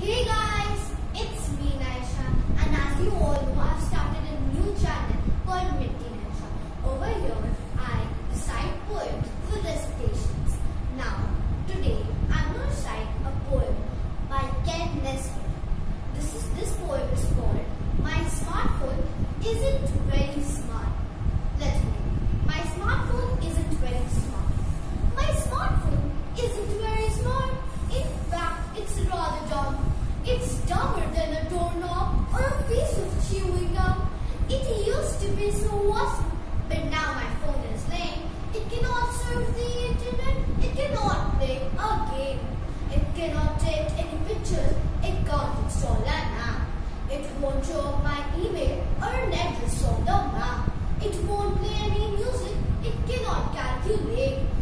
Hey guys, it's me Naysha and as you all know I've started a new channel called Minty Naysha. Over here I recite poems for recitations. Now today I'm going to recite a poem by Kenn Nesbitt. This, this poem is called My Smartphone Isn't heavy leg